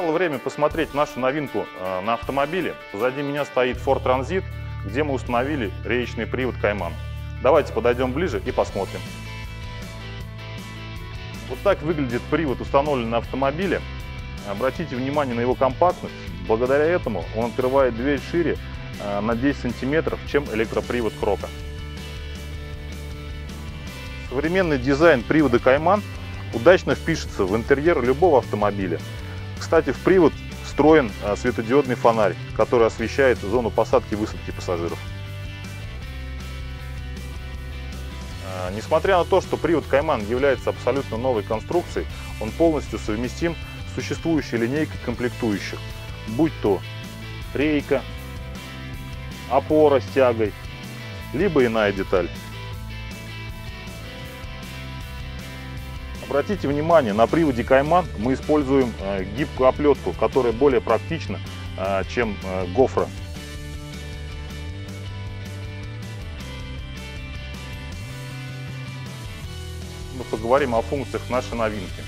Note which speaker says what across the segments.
Speaker 1: Настало время посмотреть нашу новинку э, на автомобиле. Позади меня стоит Ford Transit, где мы установили реечный привод Кайман. Давайте подойдем ближе и посмотрим. Вот так выглядит привод, установленный на автомобиле. Обратите внимание на его компактность. Благодаря этому он открывает дверь шире э, на 10 сантиметров, чем электропривод Крока. Современный дизайн привода Кайман удачно впишется в интерьер любого автомобиля. Кстати, в привод встроен э, светодиодный фонарь, который освещает зону посадки и высадки пассажиров. Э, несмотря на то, что привод Кайман является абсолютно новой конструкцией, он полностью совместим с существующей линейкой комплектующих, будь то рейка, опора с тягой, либо иная деталь. Обратите внимание, на приводе Кайман мы используем э, гибкую оплетку, которая более практична, э, чем э, гофра. Мы поговорим о функциях нашей новинки.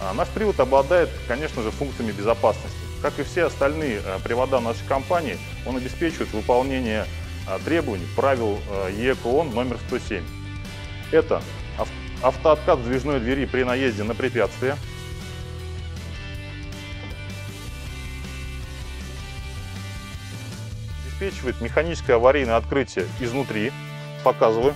Speaker 1: А, наш привод обладает, конечно же, функциями безопасности. Как и все остальные привода нашей компании, он обеспечивает выполнение требований правил ЕКОН номер 107. Это автооткат сдвижной двери при наезде на препятствие. Обеспечивает механическое аварийное открытие изнутри. Показываю.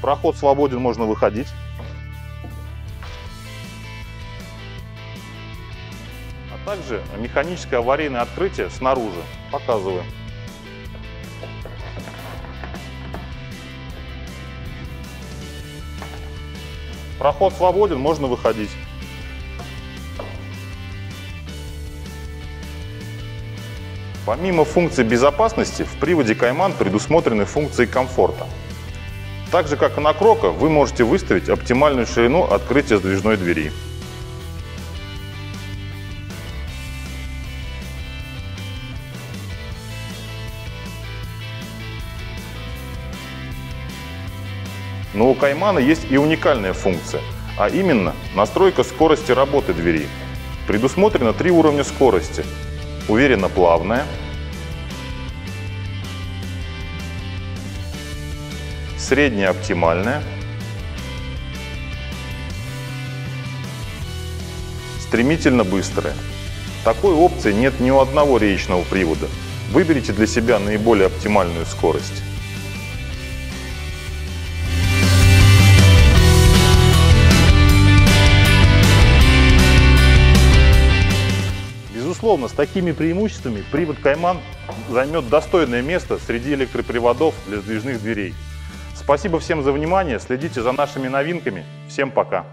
Speaker 1: Проход свободен, можно выходить. Также механическое аварийное открытие снаружи. Показываю. Проход свободен, можно выходить. Помимо функции безопасности, в приводе Кайман предусмотрены функции комфорта. Так же, как и на Крока, вы можете выставить оптимальную ширину открытия сдвижной двери. Но у Каймана есть и уникальная функция, а именно настройка скорости работы двери. Предусмотрено три уровня скорости. Уверенно плавная, средняя оптимальная, стремительно быстрая. Такой опции нет ни у одного речного привода. Выберите для себя наиболее оптимальную скорость. Безусловно, с такими преимуществами привод Кайман займет достойное место среди электроприводов для сдвижных дверей. Спасибо всем за внимание, следите за нашими новинками. Всем пока!